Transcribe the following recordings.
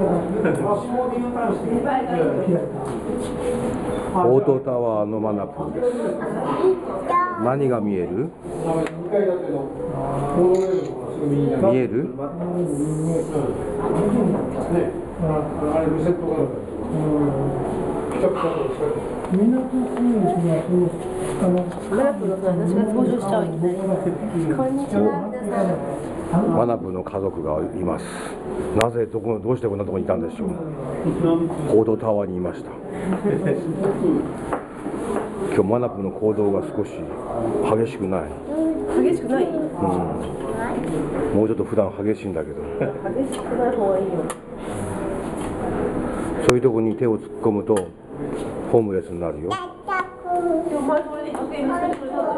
ートタワーのマナプーです。何が見える？見える？マナプのさ私が登場しちゃうこんにちは皆さんマナプーの家族がいます。なぜどこどうしてこんなところにいたんでしょう。タワーにいました。今日マナプーの行動が少し激しくない、激しくない？うん、もうちょっと普段激しいんだけど。激しくない方がいいよ。そういうところに手を突っ込むとホームレスになるよ。でも前それで100円見つけてくれたんだ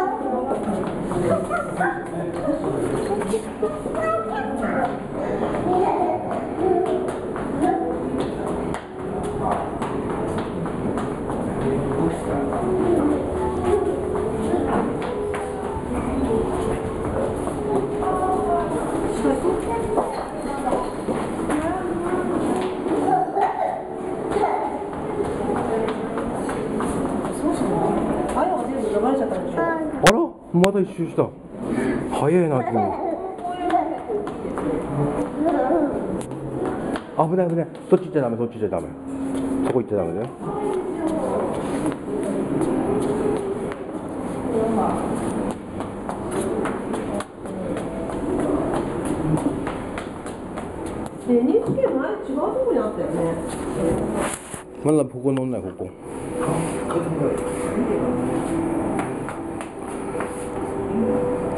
よそうしたのあれは全部呼ばれちゃったんでしょまだ一周した。早いな君危ない危ない。そっち行っちゃダメそっち行っちゃダメ。そこ行っちゃダメだよで NHK 前違うところにあったよね。まだここ乗んないここ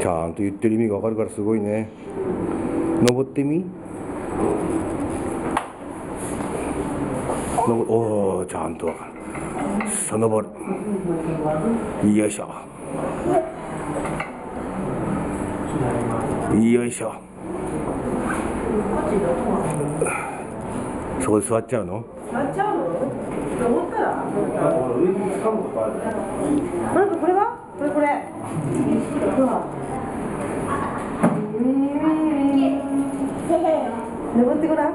ちゃんと言ってる意味がわかるからすごいね。登ってみ。登おおちゃんとわかる。さあ登る。よいしょ。よいしょ。そこで座っちゃうの？やっちゃうの？って思ったらなんかこれは？これこれほら登ってごらん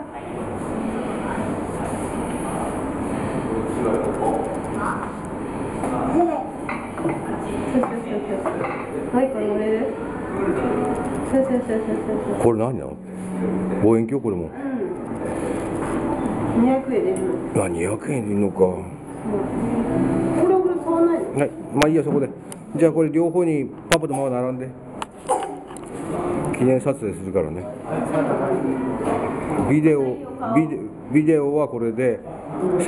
はいこれ乗れる？そうそうそうそうそうこれ何なの？望遠鏡？これも。200円ですあ200円でいいのか。これこれ買わないの？はいまあいいやそこで。じゃあこれ両方にパパとママ並んで。記念撮影するからね。ビデオビデビデオはこれで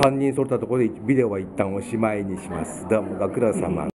3人揃ったところでビデオは一旦おしまいにします。どうもご苦労様